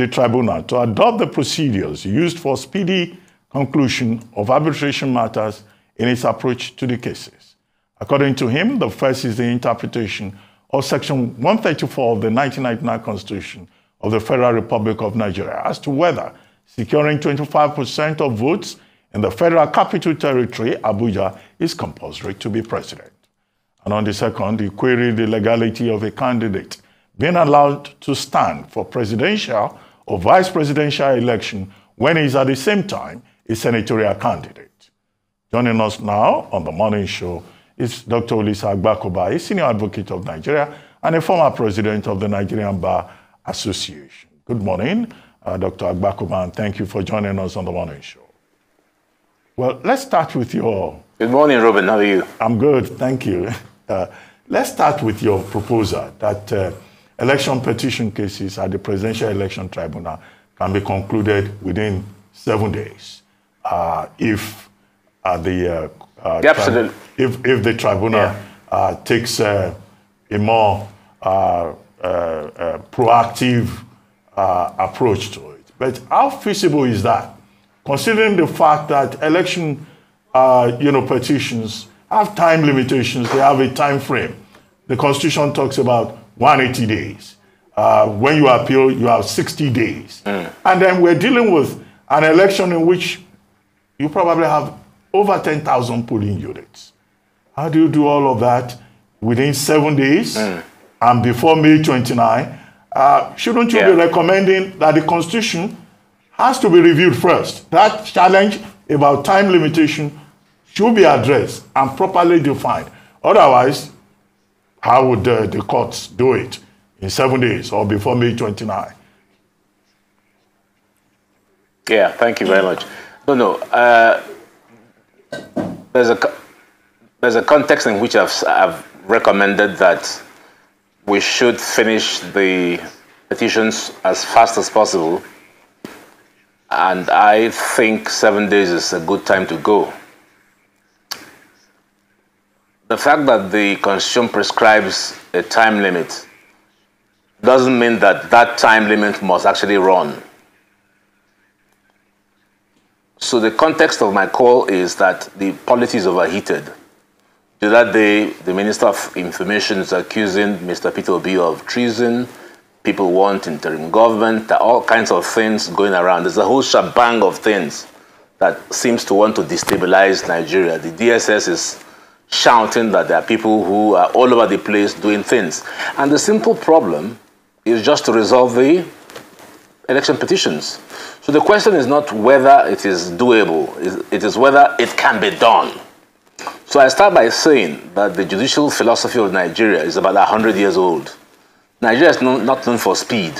the tribunal to adopt the procedures used for speedy conclusion of arbitration matters in its approach to the cases. According to him, the first is the interpretation of Section 134 of the 1999 Constitution of the Federal Republic of Nigeria as to whether securing 25% of votes in the Federal Capital Territory, Abuja, is compulsory to be president. And on the second, he queried the legality of a candidate being allowed to stand for presidential or vice presidential election when he is at the same time a senatorial candidate. Joining us now on the morning show is Dr. Olisa Agbakoba, a senior advocate of Nigeria and a former president of the Nigerian Bar Association. Good morning, uh, Dr. Agbakoba, and thank you for joining us on the morning show. Well, let's start with your. Good morning, Robin. How are you? I'm good, thank you. Uh, let's start with your proposal that uh, election petition cases at the Presidential Election Tribunal can be concluded within seven days uh, if uh, the uh, Absolutely. if if the tribunal yeah. Uh, takes a more proactive approach to it. But how feasible is that, considering the fact that election, you know, petitions have time limitations. They have a time frame. The Constitution talks about 180 days. Uh, when you appeal, you have 60 days. Mm. And then we're dealing with an election in which you probably have over 10,000 polling units. How do you do all of that within seven days mm. and before May 29? Uh, shouldn't you yeah. be recommending that the Constitution has to be reviewed first? That challenge about time limitation should be addressed and properly defined. Otherwise, how would uh, the courts do it in seven days or before May 29? Yeah, thank you very much. No, no. Uh, there's a there's a context in which I've, I've recommended that we should finish the petitions as fast as possible, and I think seven days is a good time to go. The fact that the Constitution prescribes a time limit doesn't mean that that time limit must actually run. So the context of my call is that the polity is overheated. The other day, the Minister of Information is accusing Mr. Peter Obi of treason. People want interim government. There are all kinds of things going around. There's a whole shebang of things that seems to want to destabilize Nigeria. The DSS is shouting that there are people who are all over the place doing things. And the simple problem is just to resolve the election petitions. So the question is not whether it is doable, it is whether it can be done. So I start by saying that the judicial philosophy of Nigeria is about 100 years old. Nigeria is not known for speed.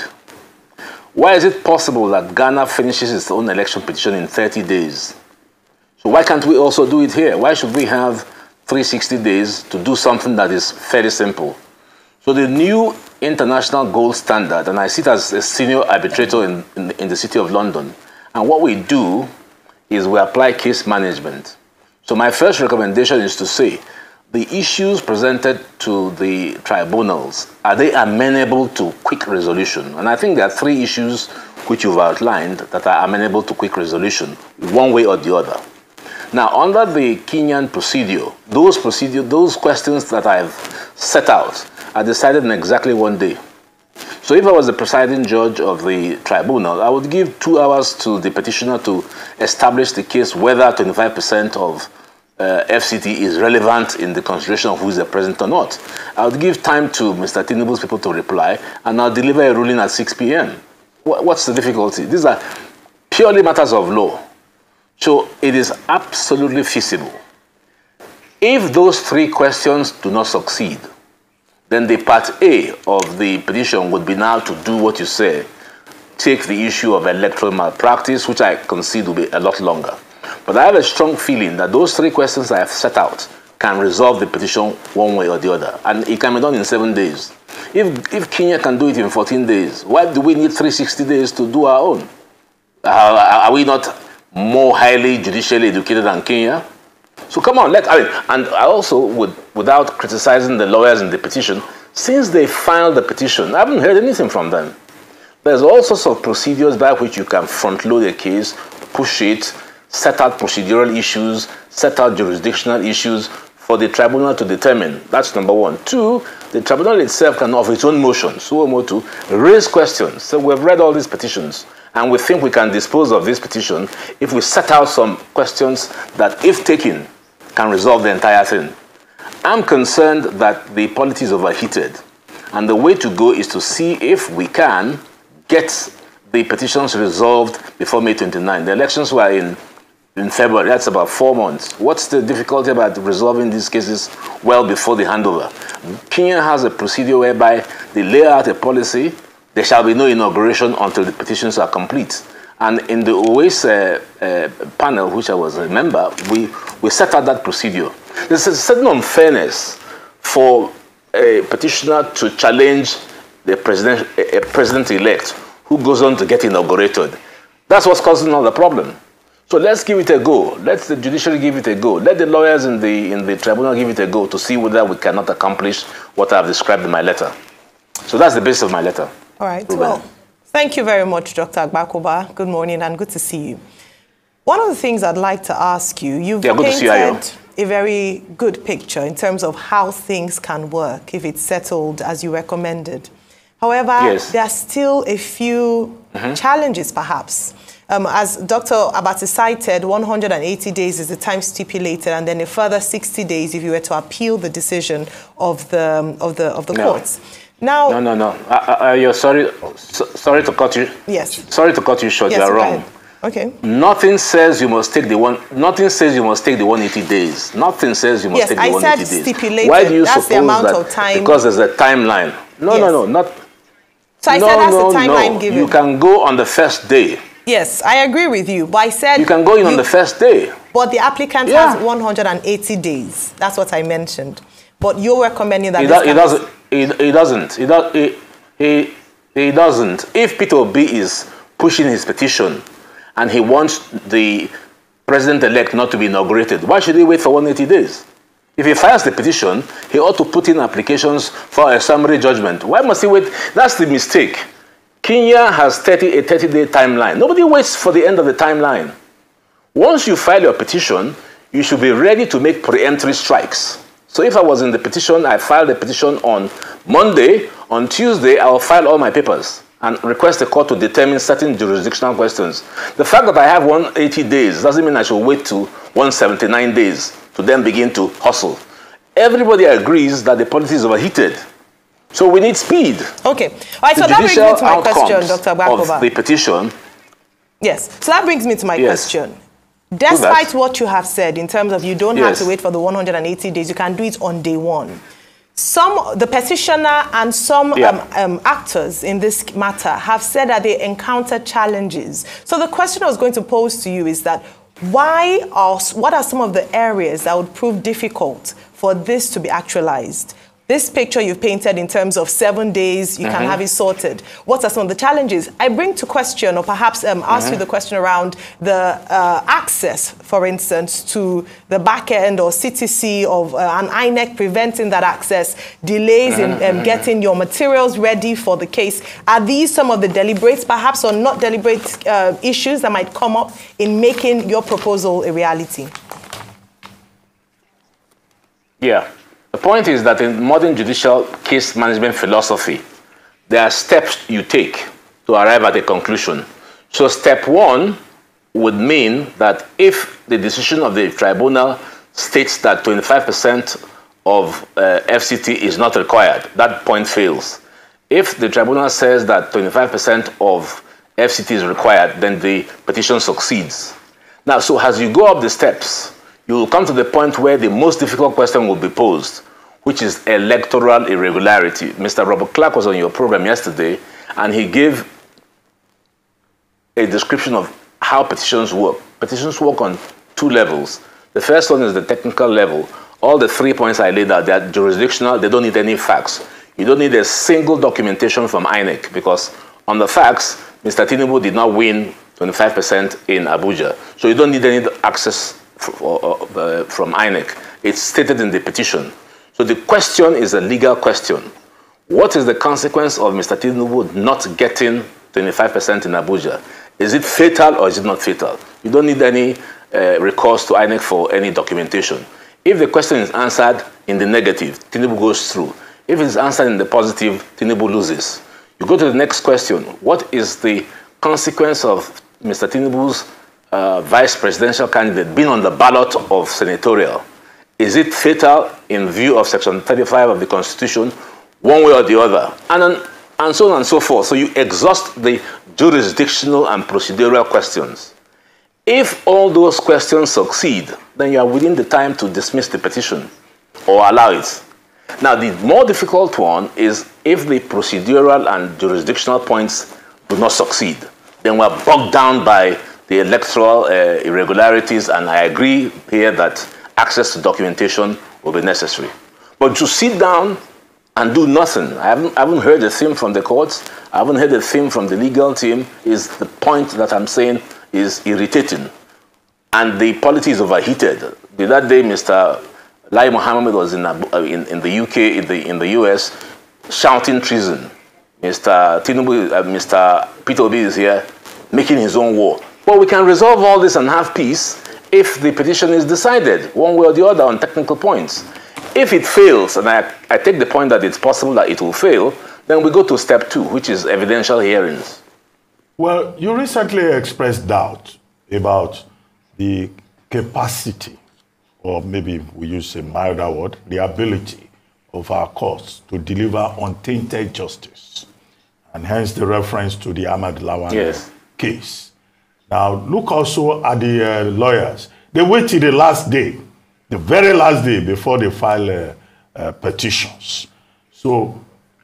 Why is it possible that Ghana finishes its own election petition in 30 days? So why can't we also do it here? Why should we have 360 days to do something that is fairly simple. So the new international gold standard, and I sit as a senior arbitrator in, in, in the city of London, and what we do is we apply case management. So my first recommendation is to say, the issues presented to the tribunals, are they amenable to quick resolution? And I think there are three issues which you've outlined that are amenable to quick resolution, one way or the other. Now, under the Kenyan procedure, those procedure, those questions that I've set out are decided in exactly one day. So if I was the presiding judge of the tribunal, I would give two hours to the petitioner to establish the case whether 25% of uh, FCT is relevant in the consideration of who is the president or not. I would give time to Mr. Tinubu's people to reply, and I'll deliver a ruling at 6 p.m. What's the difficulty? These are purely matters of law. So it is absolutely feasible. If those three questions do not succeed, then the part A of the petition would be now to do what you say, take the issue of electoral malpractice, which I concede will be a lot longer. But I have a strong feeling that those three questions I have set out can resolve the petition one way or the other. And it can be done in seven days. If, if Kenya can do it in 14 days, why do we need 360 days to do our own? Uh, are we not more highly judicially educated than Kenya. So come on, let I mean, and I also would, without criticizing the lawyers in the petition, since they filed the petition, I haven't heard anything from them. There's all sorts of procedures by which you can front load a case, push it, set out procedural issues, set out jurisdictional issues for the tribunal to determine. That's number one. Two, the tribunal itself can, of its own motion, suo motu, raise questions. So we've read all these petitions, and we think we can dispose of this petition if we set out some questions that, if taken, can resolve the entire thing. I'm concerned that the politics overheated, and the way to go is to see if we can get the petitions resolved before May 29. The elections were in, in February. That's about four months. What's the difficulty about resolving these cases well before the handover? Kenya has a procedure whereby they lay out a policy. There shall be no inauguration until the petitions are complete. And in the Uwais uh, uh, panel, which I was a member, we, we set out that procedure. There's a certain unfairness for a petitioner to challenge the president, a president-elect who goes on to get inaugurated. That's what's causing all the problem. So let's give it a go. Let the judiciary give it a go. Let the lawyers in the, in the tribunal give it a go to see whether we cannot accomplish what I've described in my letter. So that's the basis of my letter. All right. Reuben. Well, thank you very much, Dr. Agbakoba. Good morning and good to see you. One of the things I'd like to ask you, you've yeah, painted a very good picture in terms of how things can work if it's settled as you recommended. However, yes. there are still a few mm-hmm. challenges, perhaps. Um, as Dr. Abati cited, 180 days is the time stipulated, and then a further 60 days if you were to appeal the decision of the um, of the of the no. courts. Now, no, no, no. Uh, uh, uh you're sorry. So, sorry to cut you. Yes. Sorry to cut you short. Yes, you are wrong. Okay. Nothing says you must take the one. Nothing says you must take the 180 days. Nothing says you must yes, take the I 180 said days. Stipulated. Why do you That's suppose the amount that? Of time. Because there's a timeline. No, yes. no, no, not. So I no, said that's no, the timeline no. given. You can go on the first day. Yes, I agree with you. But I said you can go in you, on the first day. But the applicant yeah. has 180 days. That's what I mentioned. But you're recommending that. It, do, it doesn't. It, it doesn't. It, do, it, it, it doesn't. If Peter Obi is pushing his petition and he wants the president-elect not to be inaugurated, why should he wait for 180 days? If he files the petition, he ought to put in applications for a summary judgment. Why must he wait? That's the mistake. Kenya has 30, a 30-day timeline. Nobody waits for the end of the timeline. Once you file your petition, you should be ready to make preemptory strikes. So if I was in the petition, I filed the petition on Monday, on Tuesday, I will file all my papers and request the court to determine certain jurisdictional questions. The fact that I have 180 days doesn't mean I should wait to 179 days to then begin to hustle. Everybody agrees that the policy is overheated. So we need speed. Okay. All right, the so that brings me to my question, Dr. Agbakoba. Of the petition. Yes. So that brings me to my yes. question. Despite what you have said in terms of you don't yes. have to wait for the 180 days, you can do it on day one. Some, the petitioner and some yeah. um, um, actors in this matter have said that they encounter challenges. So the question I was going to pose to you is that why are, what are some of the areas that would prove difficult for this to be actualized? This picture you've painted in terms of seven days, you mm -hmm. can mm-hmm. have it sorted. What are some of the challenges? I bring to question, or perhaps um, ask mm -hmm. you mm-hmm. the question around the uh, access, for instance, to the back end or CTC of uh, an INEC preventing that access, delays in um, mm-hmm. getting your materials ready for the case. Are these some of the deliberate, perhaps, or not deliberate uh, issues that might come up in making your proposal a reality? Yeah. Point is that in modern judicial case management philosophy, there are steps you take to arrive at a conclusion. So step one would mean that if the decision of the tribunal states that 25% of uh, FCT is not required, that point fails. If the tribunal says that 25% of FCT is required, then the petition succeeds. Now, so as you go up the steps, you will come to the point where the most difficult question will be posed, which is electoral irregularity. Mr. Robert Clark was on your program yesterday, and he gave a description of how petitions work. Petitions work on two levels. The first one is the technical level. All the three points I laid out, they are jurisdictional, they don't need any facts. You don't need a single documentation from INEC because on the facts, Mr. Tinubu did not win 25% in Abuja. So you don't need any access uh, from INEC. It's stated in the petition. So the question is a legal question. What is the consequence of Mr. Tinubu not getting 25% in Abuja. Is it fatal or is it not fatal? You don't need any uh, recourse to INEC for any documentation. If the question is answered in the negative, Tinubu goes through. If it is answered in the positive, Tinubu loses. You go to the next question. What is the consequence of Mr. Tinubu's uh, vice presidential candidate being on the ballot of senatorial? Is it fatal in view of Section 35 of the Constitution, one way or the other? And, and so on and so forth. So you exhaust the jurisdictional and procedural questions. If all those questions succeed, then you are within the time to dismiss the petition or allow it. Now, the more difficult one is if the procedural and jurisdictional points do not succeed, then we're bogged down by the electoral uh, irregularities, and I agree here that access to documentation will be necessary. But to sit down and do nothing, I haven't, I haven't heard a thing from the courts, I haven't heard a thing from the legal team, is the point that I'm saying is irritating. And the politics is overheated. That day, Mr. Lai Mohammed was in, in, in the UK, in the, in the US, shouting treason. Mr. Tinubu, uh, Mr. Peter Obi is here making his own war. But we can resolve all this and have peace if the petition is decided one way or the other on technical points. If it fails, and I, I take the point that it's possible that it will fail, then we go to step two, which is evidential hearings. Well, you recently expressed doubt about the capacity, or maybe we use a milder word, the ability of our courts to deliver untainted justice, and hence the reference to the Ahmad Lawan yes. case. Now, look also at the uh, lawyers. They wait till the last day, the very last day before they file uh, uh, petitions. So,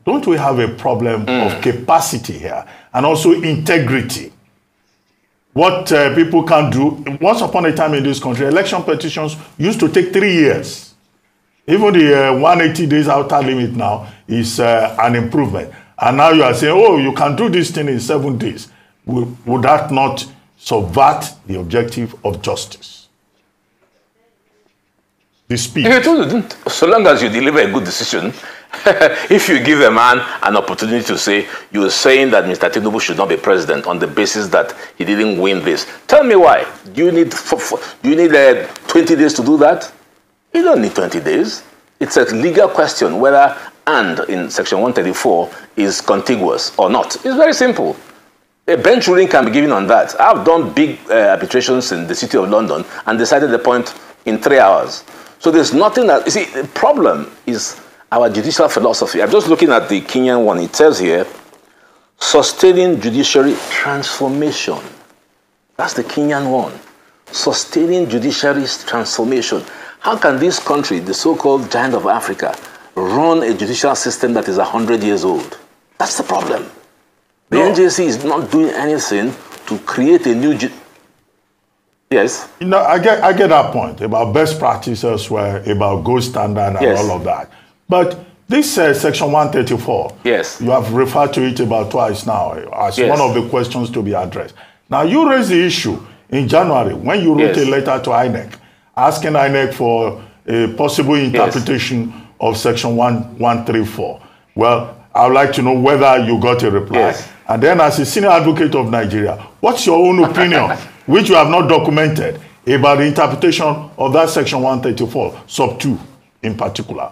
don't we have a problem mm. of capacity here and also integrity? What uh, people can do, once upon a time in this country, election petitions used to take three years. Even the uh, 180 days outer limit now is uh, an improvement. And now you are saying, oh, you can do this thing in seven days. Would, would that not subvert the objective of justice. The speed. So long as you deliver a good decision, if you give a man an opportunity to say, you're saying that Mr. Tinubu should not be president on the basis that he didn't win this. Tell me why. Do you need, do you need uh, 20 days to do that? You don't need 20 days. It's a legal question whether and in section 134 is contiguous or not. It's very simple. A bench ruling can be given on that. I've done big uh, arbitrations in the city of London and decided the point in three hours. So there's nothing that, you see, the problem is our judicial philosophy. I'm just looking at the Kenyan one. It says here, sustaining judiciary transformation. That's the Kenyan one. Sustaining judiciary transformation. How can this country, the so-called giant of Africa, run a judicial system that is 100 years old? That's the problem. The no. NJC is not doing anything to create a new. Yes. You know, I get I get that point about best practices, where about gold standard and yes. all of that. But this uh, section 134, yes, you have referred to it about twice now as yes. one of the questions to be addressed. Now you raised the issue in January when you wrote yes. a letter to INEC asking INEC for a possible interpretation yes. of section 1, 134. Well, I would like to know whether you got a reply. Yes. And then, as a senior advocate of Nigeria, what's your own opinion, which you have not documented, about the interpretation of that section 134, sub 2 in particular?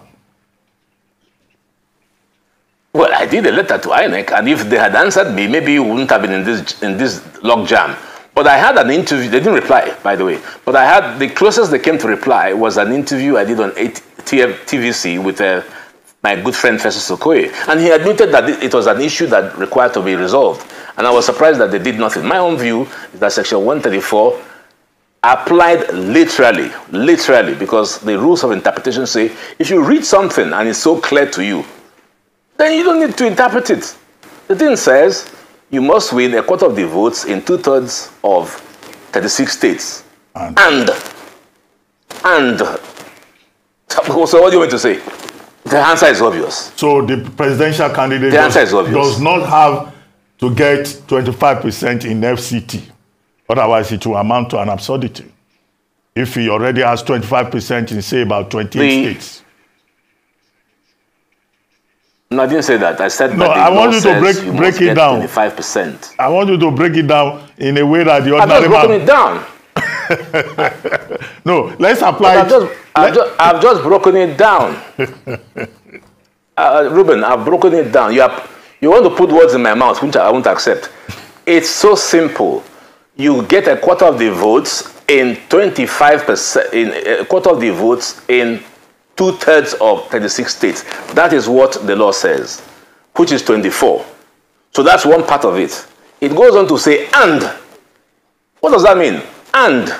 Well, I did a letter to INEC, and if they had answered me, maybe you wouldn't have been in this in this logjam. But I had an interview. They didn't reply, by the way. But I had the closest they came to reply was an interview I did on TVC with a my good friend Festus Okoye. And he admitted that it was an issue that required to be resolved. And I was surprised that they did nothing. My own view is that Section 134 applied literally, literally, because the rules of interpretation say if you read something and it's so clear to you, then you don't need to interpret it. The thing says you must win a quarter of the votes in two thirds of 36 states. And, and, and so what do you want to say? The answer is obvious. So the presidential candidate the answer does, is obvious. does not have to get 25% in FCT. Otherwise, it will amount to an absurdity. If he already has 25% in, say, about 28 the, states. No, I didn't say that. I said no. I want you to break you break it down. Twenty-five percent. I want you to break it down in a way that the ordinary I've just broken it down. no, let's apply. I've just, I've, just, I've just broken it down. uh, Reuben, I've broken it down. You have, you want to put words in my mouth, which I won't accept. It's so simple. You get a quarter of the votes in 25%, in a quarter of the votes in two thirds of 36 states. That is what the law says, which is 24. So that's one part of it. It goes on to say, and. What does that mean? And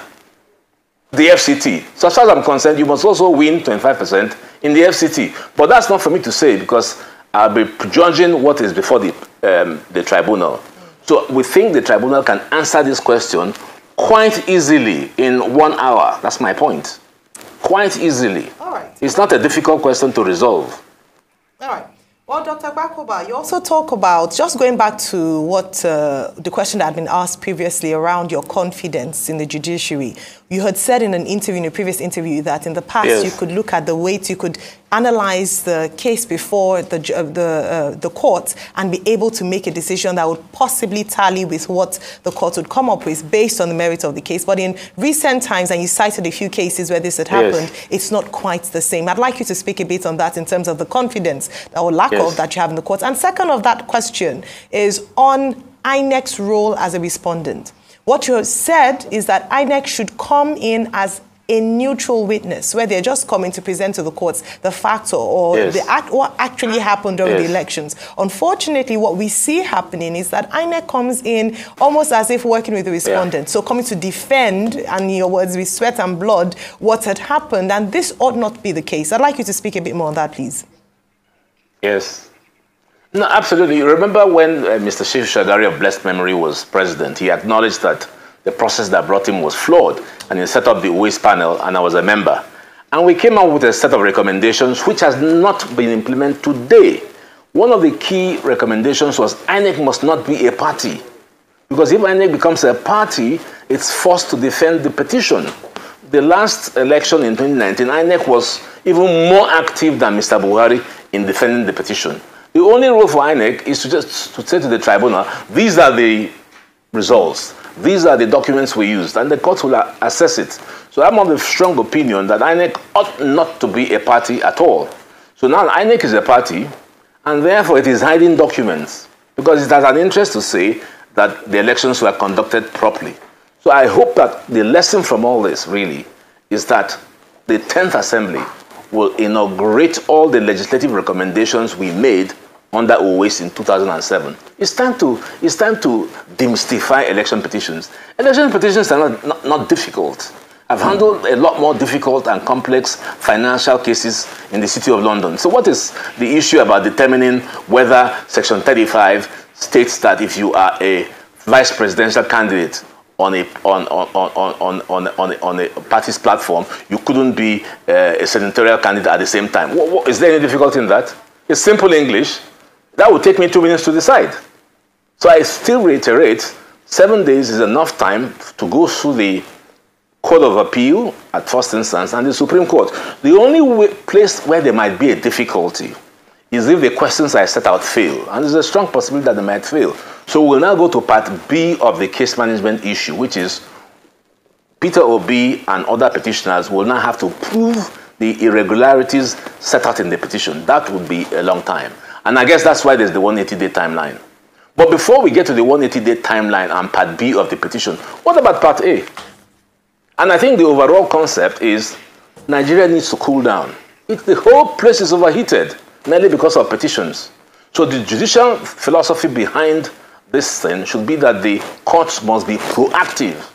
the FCT. So as far as I'm concerned, you must also win 25% in the FCT. But that's not for me to say because I'll be judging what is before the, um, the tribunal. So we think the tribunal can answer this question quite easily in one hour. That's my point. Quite easily. All right. It's not a difficult question to resolve. All right. Well, Dr. Agbakoba, you also talk about, just going back to what uh, the question that had been asked previously around your confidence in the judiciary. You had said in an interview, in a previous interview, that in the past yes. you could look at the weight, you could analyze the case before the, uh, the, uh, the court and be able to make a decision that would possibly tally with what the court would come up with based on the merit of the case. But in recent times, and you cited a few cases where this had happened, yes. it's not quite the same. I'd like you to speak a bit on that in terms of the confidence or lack yes. of that you have in the courts. And second of that question is on INEC's role as a respondent. What you have said is that INEC should come in as a neutral witness where they're just coming to present to the courts the facts or yes. the act, what actually happened during yes. the elections. Unfortunately, what we see happening is that INEC comes in almost as if working with the respondent, yeah. so coming to defend, and in your words, with sweat and blood, what had happened, and this ought not be the case. I'd like you to speak a bit more on that, please. Yes. No, absolutely. You remember when uh, Mr. Shehu Shagari of blessed memory was president, he acknowledged that the process that brought him was flawed, and he set up the Uwais panel, and I was a member. And we came out with a set of recommendations which has not been implemented today. One of the key recommendations was INEC must not be a party. Because if INEC becomes a party, it's forced to defend the petition. The last election in 2019, INEC was even more active than Mr. Buhari in defending the petition. The only role for INEC is to just to say to the tribunal, these are the results. These are the documents we used, and the court will assess it. So I'm of the strong opinion that INEC ought not to be a party at all. So now INEC is a party, and therefore it is hiding documents because it has an interest to say that the elections were conducted properly. So I hope that the lesson from all this really is that the 10th Assembly will inaugurate all the legislative recommendations we made under Uwais in 2007. It's time to, it's time to demystify election petitions. Election petitions are not, not, not difficult. I've handled a lot more difficult and complex financial cases in the City of London. So what is the issue about determining whether Section 35 states that if you are a vice presidential candidate on a, on, on, on, on, on, on, a party's platform, you couldn't be uh, a senatorial candidate at the same time? What, what, is there any difficulty in that? It's simple English. That would take me two minutes to decide. So I still reiterate, seven days is enough time to go through the Court of Appeal at first instance and the Supreme Court. The only way, place where there might be a difficulty is if the questions I set out fail. And there's a strong possibility that they might fail. So we'll now go to part B of the case management issue, which is Peter Obi and other petitioners will now have to prove the irregularities set out in the petition. That would be a long time. And I guess that's why there's the 180 day timeline. But before we get to the 180 day timeline and part B of the petition, what about part A? And I think the overall concept is Nigeria needs to cool down. It, the whole place is overheated, mainly because of petitions. So the judicial philosophy behind this thing should be that the courts must be proactive.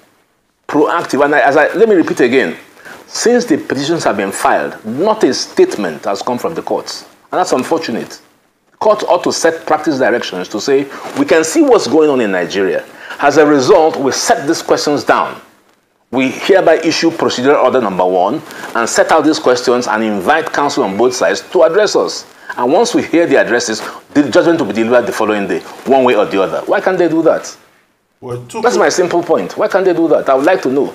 Proactive. And I, as I, let me repeat again. Since the petitions have been filed, not a statement has come from the courts. And that's unfortunate court ought to set practice directions to say, we can see what's going on in Nigeria. As a result, we set these questions down. We hereby issue procedural order number one and set out these questions and invite counsel on both sides to address us. And once we hear the addresses, the judgment will be delivered the following day, one way or the other. Why can't they do that? Well, That's my simple point. Why can't they do that? I would like to know.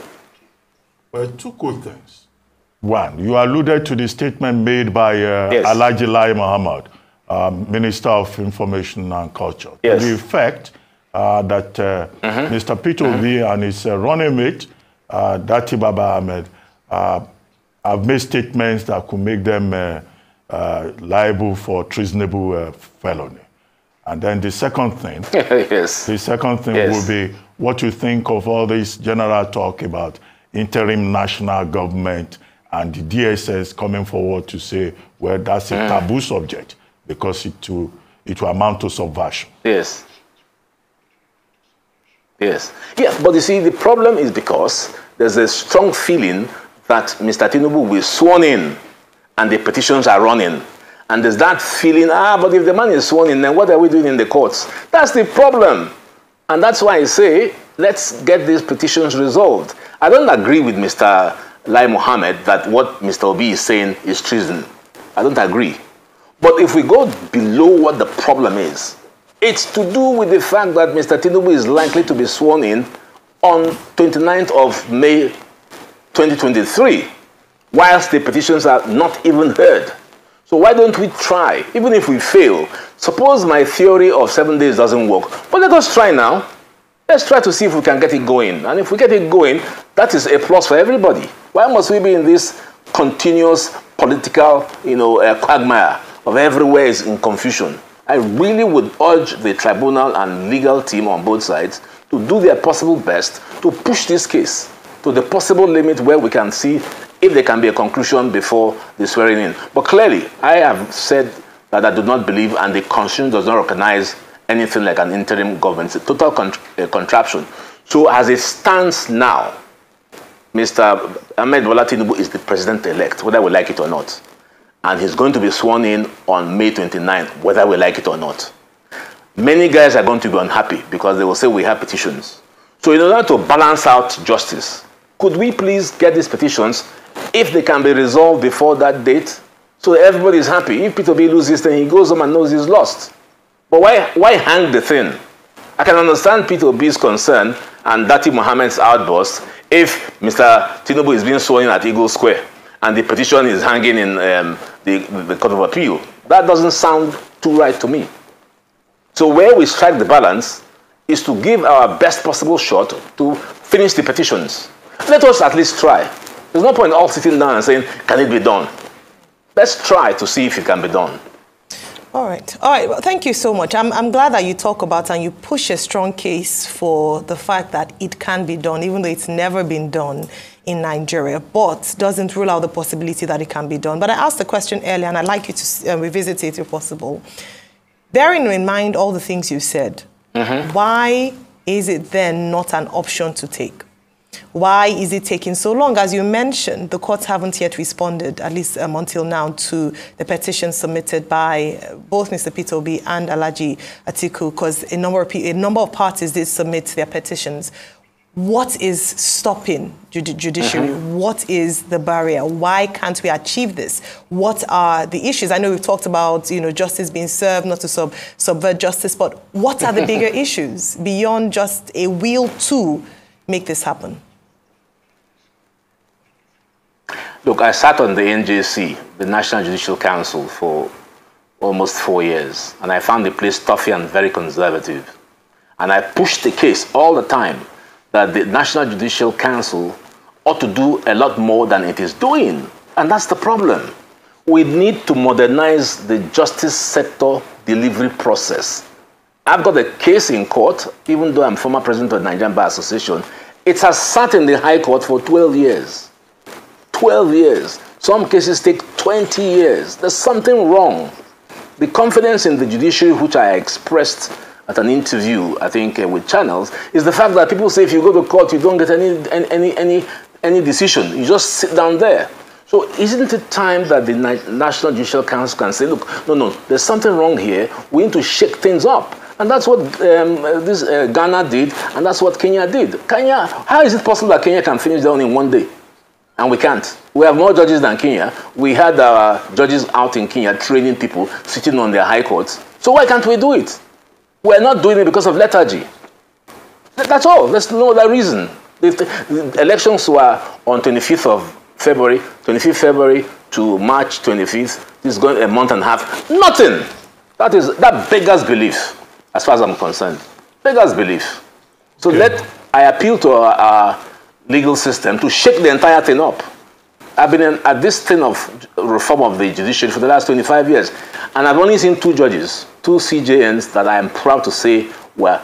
Well, two quick things. One, you alluded to the statement made by uh, yes. Alhaji Lai Mohammed um, Minister of Information and Culture. Yes. The effect uh, that uh, mm-hmm. Mr. Peter mm-hmm. Obi and his uh, running mate, uh, Datti Baba Ahmed, uh, have made statements that could make them liable for treasonable felony. And then the second thing, yes. the second thing yes. will be what you think of all this general talk about interim national government and the DSS coming forward to say, well, that's a mm. taboo subject because it will, it will amount to subversion. Yes. Yes. Yes, but you see, the problem is because there's a strong feeling that Mr. Tinubu will sworn in and the petitions are running. And there's that feeling, ah, but if the man is sworn in, then what are we doing in the courts? That's the problem. And that's why I say, let's get these petitions resolved. I don't agree with Mr. Lai Mohammed that what Mr. Obi is saying is treason. I don't agree. But if we go below what the problem is, it's to do with the fact that Mr. Tinubu is likely to be sworn in on 29th of May 2023, whilst the petitions are not even heard. So why don't we try, even if we fail? Suppose my theory of seven days doesn't work, but let us try now. Let's try to see if we can get it going. And if we get it going, that is a plus for everybody. Why must we be in this continuous political, you know, uh, quagmire of everywhere is in confusion? I really would urge the tribunal and legal team on both sides to do their possible best to push this case to the possible limit where we can see if there can be a conclusion before the swearing in. But clearly, I have said that I do not believe and the constitution does not recognize anything like an interim government. It's a total uh, contraption. So as it stands now, Mr. Ahmed Bola is the president-elect, whether we like it or not and he's going to be sworn in on May 29th, whether we like it or not. Many guys are going to be unhappy because they will say we have petitions. So in order to balance out justice, could we please get these petitions if they can be resolved before that date so everybody is happy? If Peter Obi loses, then he goes home and knows he's lost. But why, why hang the thing? I can understand Peter Obi's concern and Datti Mohammed's outburst if Mr. Tinubu is being sworn in at Eagle Square and the petition is hanging in um, the, the Court of Appeal. That doesn't sound too right to me. So where we strike the balance is to give our best possible shot to finish the petitions. Let us at least try. There's no point all sitting down and saying, can it be done? Let's try to see if it can be done. All right. All right. Well, thank you so much. I'm, I'm glad that you talk about and you push a strong case for the fact that it can be done, even though it's never been done in Nigeria, but doesn't rule out the possibility that it can be done. But I asked the question earlier, and I'd like you to uh, revisit it if possible. Bearing in mind all the things you said, mm-hmm. why is it then not an option to take? Why is it taking so long? As you mentioned, the courts haven't yet responded, at least um, until now, to the petition submitted by uh, both Mr. Peter Obi and Alhaji Atiku, because a number of a number of parties did submit their petitions. What is stopping judiciary? Mm-hmm. What is the barrier? Why can't we achieve this? What are the issues? I know we've talked about you know justice being served, not to sub- subvert justice, but what are the bigger issues beyond just a will to make this happen? Look, I sat on the NJC, the National Judicial Council, for almost four years, and I found the place toughy and very conservative. And I pushed the case all the time that the National Judicial Council ought to do a lot more than it is doing. And that's the problem. We need to modernize the justice sector delivery process. I've got a case in court, even though I'm former president of the Nigerian Bar Association. It has sat in the High Court for 12 years. 12 years. Some cases take 20 years. There's something wrong. The confidence in the judiciary, which I expressed at an interview, I think, uh, with channels, is the fact that people say if you go to court, you don't get any, any, any, any decision. You just sit down there. So isn't it time that the National Judicial Council can say, look, no, no, there's something wrong here. We need to shake things up. And that's what um, this uh, Ghana did, and that's what Kenya did. Kenya, how is it possible that Kenya can finish down in one day? And we can't. We have more judges than Kenya. We had our judges out in Kenya training people, sitting on their high courts. So why can't we do it? We're not doing it because of lethargy. That's all. There's no other reason. The elections were on 25th of February, 25th February to March 25th. This is going a month and a half. Nothing. That is that beggars belief, as far as I'm concerned. Beggars belief. So okay. let I appeal to our, our, legal system to shake the entire thing up. I've been in, at this thing of reform of the judiciary for the last 25 years, and I've only seen two judges, two CJNs that I am proud to say were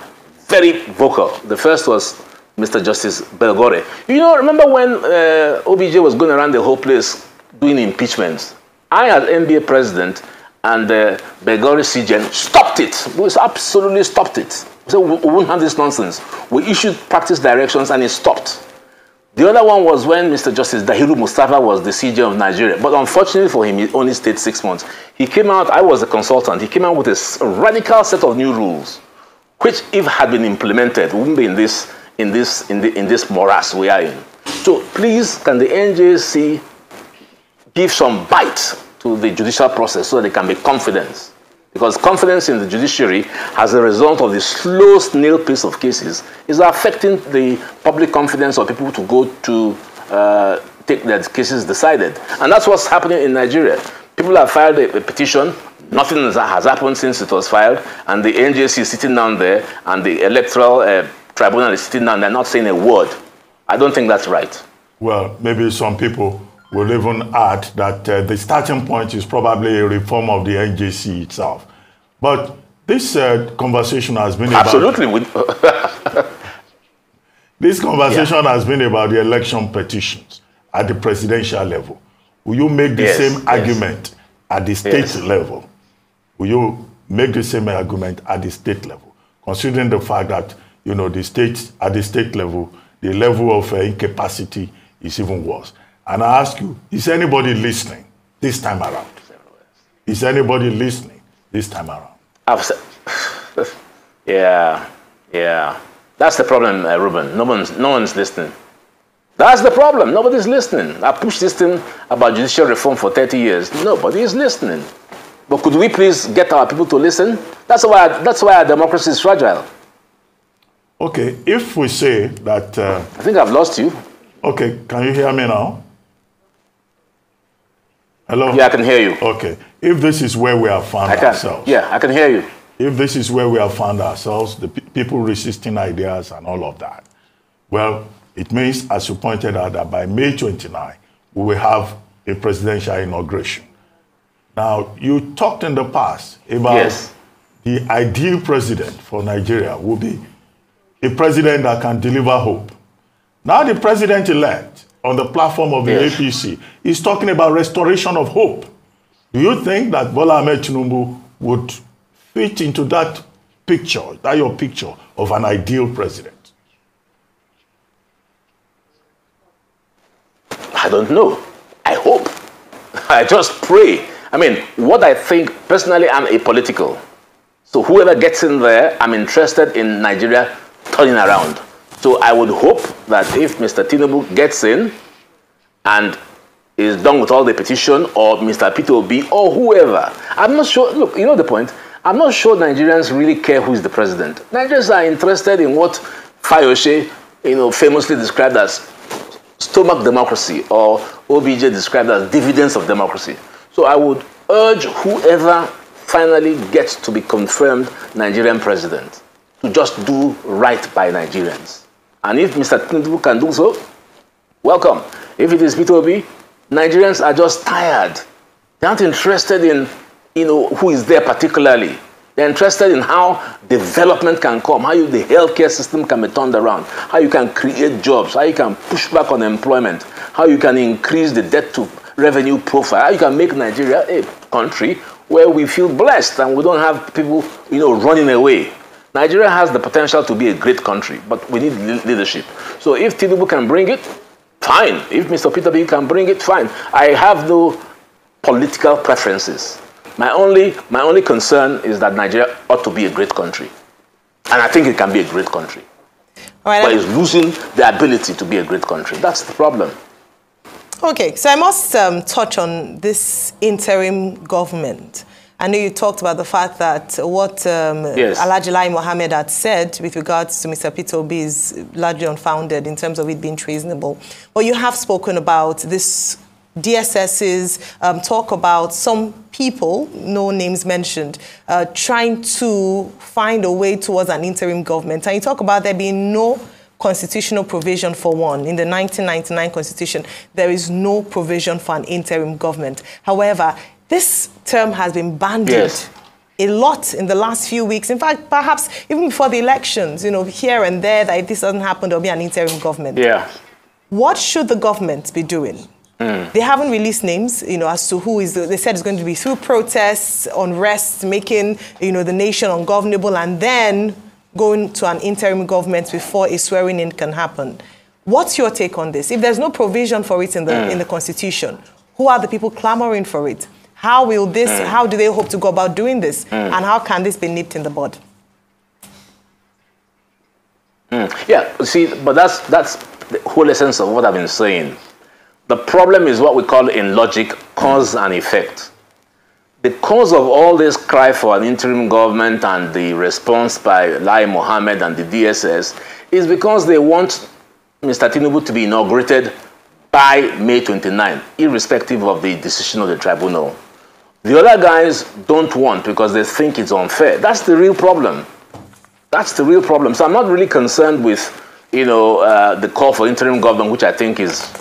very vocal. The first was Mr. Justice Belgore. You know, remember when uh, OBJ was going around the whole place doing impeachments? I, as NBA president, and uh, Belgore CJN stopped it. We absolutely stopped it. So we won't have this nonsense. We issued practice directions and it stopped. The other one was when Mr. Justice Dahiru Musdapher was the CJ of Nigeria. But unfortunately for him, he only stayed six months. He came out, I was a consultant, he came out with a radical set of new rules, which if had been implemented, wouldn't be in this, in this, in, the, in this morass we are in. So please, can the NJC give some bite to the judicial process so they can be confidence? Because confidence in the judiciary as a result of the slow snail pace of cases is affecting the public confidence of people to go to uh, take their cases decided. And that's what's happening in Nigeria. People have filed a, a petition, nothing has happened since it was filed, and the NJC is sitting down there, and the electoral uh, tribunal is sitting down there not saying a word. I don't think that's right. Well, maybe some people will even add that uh, the starting point is probably a reform of the NJC itself. But this uh, conversation has been Absolutely. about... this conversation yeah. has been about the election petitions at the presidential level. Will you make the yes, same yes. argument at the state yes. level? Will you make the same argument at the state level? Considering the fact that, you know, the state, at the state level, the level of uh, incapacity is even worse. And I ask you, is anybody listening this time around? Is anybody listening this time around? I've yeah, yeah. That's the problem, uh, Reuben. No one's, no one's listening. That's the problem. Nobody's listening. I pushed this thing about judicial reform for 30 years. Nobody is listening. But could we please get our people to listen? That's why, that's why our democracy is fragile. Okay, if we say that... Uh, I think I've lost you. Okay, can you hear me now? Hello? Yeah, I can hear you. Okay. If this is where we have found I can. ourselves. Yeah, I can hear you. If this is where we have found ourselves, the pe people resisting ideas and all of that, well, it means, as you pointed out, that by May 29, we will have a presidential inauguration. Now, you talked in the past about yes. the ideal president for Nigeria will be a president that can deliver hope. Now, the president elect on the platform of the yes. APC is talking about restoration of hope. Do you think that Bola Ahmed Tinubu would fit into that picture, that your picture of an ideal president? I don't know. I hope. I just pray. I mean, what I think, personally, I'm apolitical. So whoever gets in there, I'm interested in Nigeria turning around. So I would hope that if Mr. Tinubu gets in and is done with all the petition or Mr. Peter Obi or whoever. I'm not sure. Look, you know the point. I'm not sure Nigerians really care who is the president. Nigerians are interested in what Fayose, you know, famously described as stomach democracy or OBJ described as dividends of democracy. So I would urge whoever finally gets to be confirmed Nigerian president to just do right by Nigerians. And if Mr. Tinubu can do so, welcome. If it is Peter Obi, Nigerians are just tired. They aren't interested in, you know, who is there particularly. They're interested in how development can come, how you, the healthcare system can be turned around, how you can create jobs, how you can push back on employment, how you can increase the debt to revenue profile, how you can make Nigeria a country where we feel blessed and we don't have people, you know, running away. Nigeria has the potential to be a great country, but we need leadership. So if Tinubu can bring it, Fine. If Mr. Peter Obi can bring it, fine. I have no political preferences. My only, my only concern is that Nigeria ought to be a great country. And I think it can be a great country. Right, but it's losing the ability to be a great country. That's the problem. Okay, so I must um, touch on this interim government. I know you talked about the fact that what um, yes. Alhaji Lai Mohammed had said with regards to Mr. Peter Obi is largely unfounded in terms of it being treasonable. But you have spoken about this DSS's um, talk about some people, no names mentioned, uh, trying to find a way towards an interim government. And you talk about there being no constitutional provision for one. In the 1999 Constitution, there is no provision for an interim government. However, this term has been bandied. Yes a lot in the last few weeks. In fact, perhaps even before the elections, you know, here and there, that if this doesn't happen, there'll be an interim government. Yeah. What should the government be doing? Mm. They haven't released names, you know, as to who is. The, they said it's going to be through protests, unrest, making you know the nation ungovernable, and then going to an interim government before a swearing in can happen. What's your take on this? If there's no provision for it in the mm. in the constitution, who are the people clamoring for it? How will this? Mm. How do they hope to go about doing this? Mm. And how can this be nipped in the bud? Mm. Yeah, see, but that's that's the whole essence of what I've been saying. The problem is what we call in logic cause and effect. The cause of all this cry for an interim government and the response by Lai Mohammed and the DSS is because they want Mr. Tinubu to be inaugurated by May 29, irrespective of the decision of the tribunal. The other guys don't want because they think it's unfair. That's the real problem. That's the real problem. So I'm not really concerned with, you know, uh, the call for interim government, which I think is,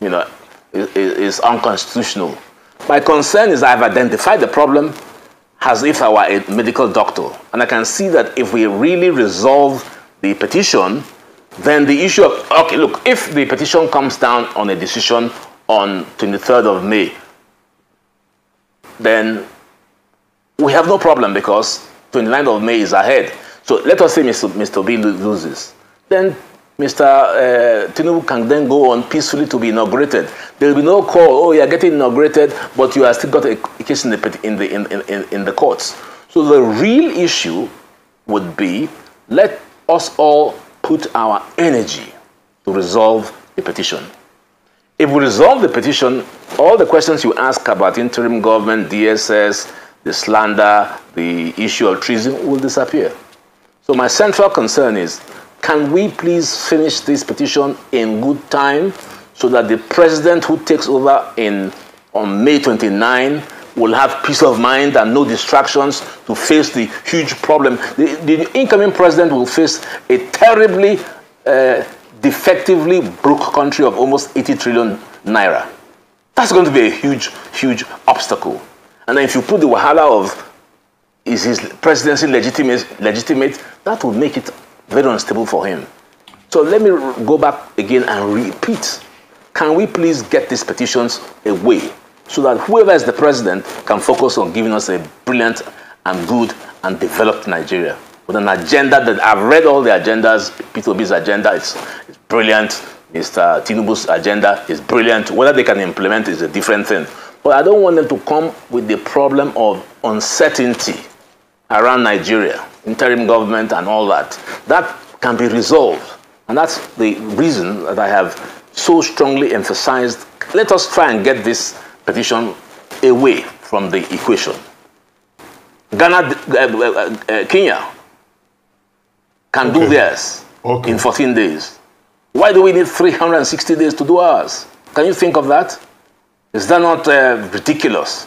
you know, is, is unconstitutional. My concern is I've identified the problem as if I were a medical doctor. And I can see that if we really resolve the petition, then the issue of, okay, look, if the petition comes down on a decision on 23rd of May, then we have no problem because 29th of May is ahead. So let us say Mr. Mr. Obi loses. Then Mr. Uh, Tinubu can then go on peacefully to be inaugurated. There will be no call, oh, you are getting inaugurated, but you are still got a case in the, in the, in, in, in the courts. So the real issue would be let us all put our energy to resolve the petition. If we resolve the petition, all the questions you ask about interim government, DSS, the slander, the issue of treason will disappear. So my central concern is can we please finish this petition in good time so that the president who takes over in on May 29 will have peace of mind and no distractions to face the huge problem. The, the incoming president will face a terribly uh, defectively broke country of almost 80 trillion naira. That's going to be a huge, huge obstacle. And then if you put the wahala of is his presidency legitimate, legitimate, that will make it very unstable for him. So let me go back again and repeat. Can we please get these petitions away so that whoever is the president can focus on giving us a brilliant and good and developed Nigeria with an agenda that I've read all the agendas. Peter Obi's agenda is, is brilliant. Mr. Tinubu's agenda is brilliant. Whether they can implement is a different thing. But I don't want them to come with the problem of uncertainty around Nigeria interim government and all that. That can be resolved. And that's the reason that I have so strongly emphasized let us try and get this petition away from the equation. Ghana, uh, uh, uh, Kenya can okay. do theirs okay. in 14 days. Why do we need 360 days to do ours? Can you think of that? Is that not uh, ridiculous?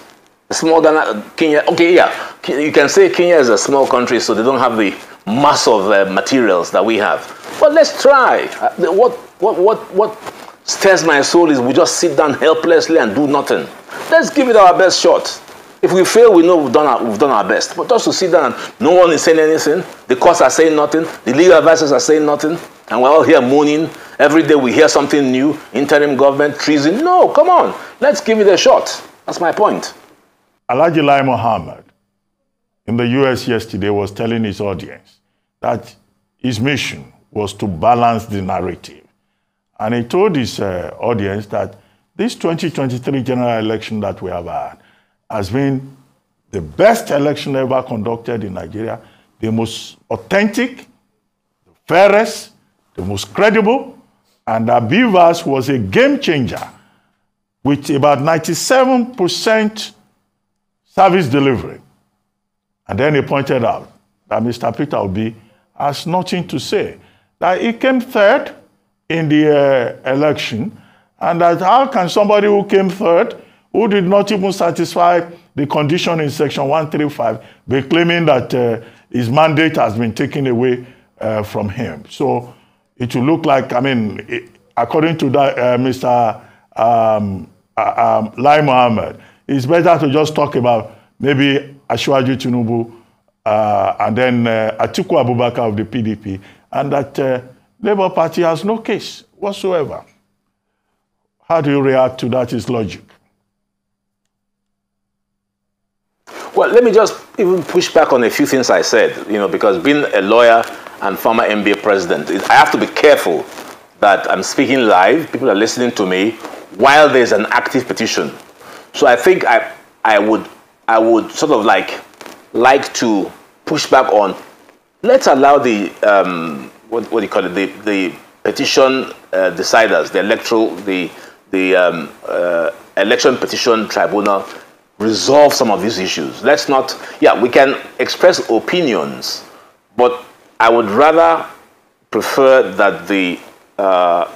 Small Ghana, Kenya, okay, yeah, you can say Kenya is a small country, so they don't have the mass of uh, materials that we have. But let's try. Uh, what, what, what, what stirs my soul is we just sit down helplessly and do nothing. Let's give it our best shot. If we fail, we know we've done our, we've done our best. But just to sit down no one is saying anything, the courts are saying nothing, the legal advisors are saying nothing, and we're all here moaning. Every day we hear something new, interim government, treason. No, come on. Let's give it a shot. That's my point. Alhaji Lai Mohammed in the US yesterday was telling his audience that his mission was to balance the narrative. And he told his uh, audience that this 2023 general election that we have had has been the best election ever conducted in Nigeria, the most authentic, the fairest, the most credible, and that BVAS was a game changer with about 97% service delivery. And then he pointed out that Mr. Peter Obi has nothing to say. That he came third in the uh, election, And that how can somebody who came third, who did not even satisfy the condition in Section 135, by claiming that uh, his mandate has been taken away uh, from him? So it will look like, I mean, it, according to that, uh, Mr. Um, uh, um, Lai Mohammed, it's better to just talk about maybe Asiwaju Tinubu uh, and then uh, Atiku Abubakar of the PDP, and that Labour Party has no case whatsoever. How do you react to that? Is logic? Well, let me just even push back on a few things I said, you know, because being a lawyer and former NBA president, I have to be careful that I'm speaking live, people are listening to me while there's an active petition. So I think I, I would, I would sort of like, like to push back on, let's allow the, um, what, what do you call it, the, the petition uh, deciders, the electoral, the, the um, uh, election petition tribunal resolve some of these issues. Let's not, yeah, we can express opinions, but I would rather prefer that the uh,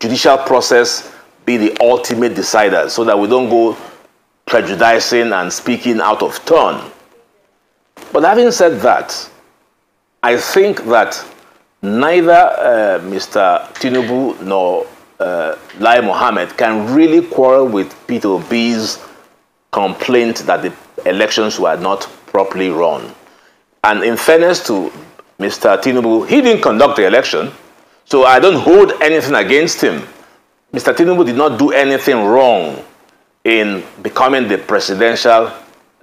judicial process be the ultimate decider so that we don't go prejudicing and speaking out of turn. But having said that, I think that neither uh, Mr. Tinubu nor uh, Lai Mohammed can really quarrel with Peter Obi's complaint that the elections were not properly run. And in fairness to Mr. Tinubu, he didn't conduct the election. So I don't hold anything against him. Mr. Tinubu did not do anything wrong in becoming the presidential,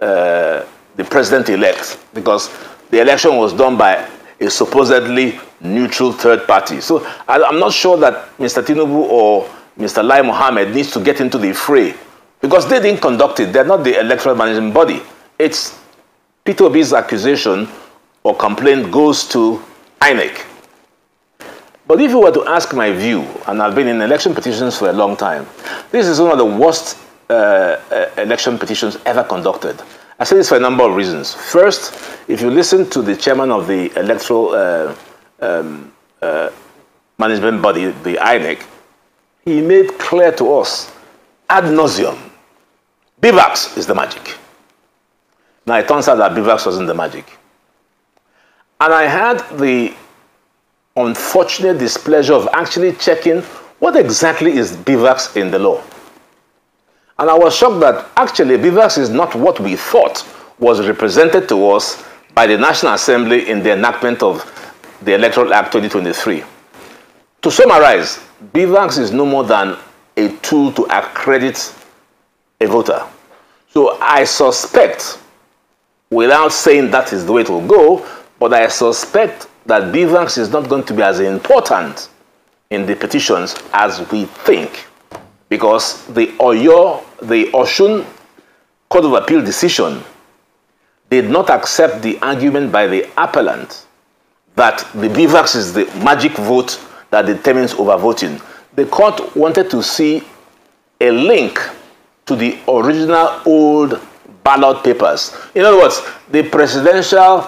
uh, the president-elect, because the election was done by a supposedly neutral third party. So I, am not sure that Mr. Tinubu or Mr. Lai Mohammed needs to get into the fray because they didn't conduct it. They're not the electoral management body. It's Peter Obi's accusation or complaint goes to INEC. But if you were to ask my view, and I've been in election petitions for a long time, this is one of the worst uh, uh, election petitions ever conducted. I say this for a number of reasons. First, if you listen to the chairman of the electoral uh, um, uh, management body, the INEC, he made clear to us ad nauseum, BVAS is the magic. Now it turns out that BVAS wasn't the magic. And I had the unfortunate displeasure of actually checking what exactly is BVAS in the law. And I was shocked that actually BVAS is not what we thought was represented to us by the National Assembly in the enactment of the Electoral Act 2023. To summarize, BVAS is no more than a tool to accredit a voter. So I suspect, without saying that is the way it will go, but I suspect that BVAS is not going to be as important in the petitions as we think. Because the Oyo, the Osun Court of Appeal decision did not accept the argument by the appellant that the BVAS is the magic vote that determines overvoting. The court wanted to see a link to the original old ballot papers. In other words, the presidential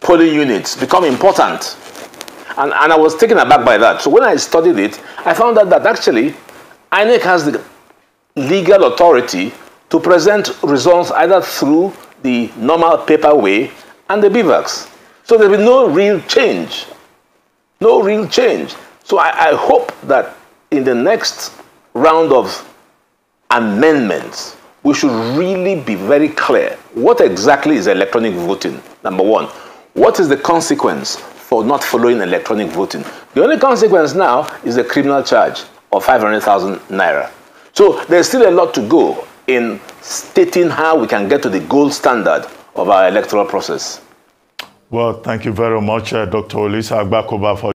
polling units become important. And, and I was taken aback by that. So when I studied it, I found out that actually INEC has the legal authority to present results either through the normal paper way and the BVAS. So there will be no real change. No real change. So I, I hope that in the next round of amendments, we should really be very clear. What exactly is electronic voting? Number one. What is the consequence for not following electronic voting? The only consequence now is a criminal charge of 500,000 naira. So there's still a lot to go in stating how we can get to the gold standard of our electoral process. Well, thank you very much, uh, Dr. Olisa Agbakoba, for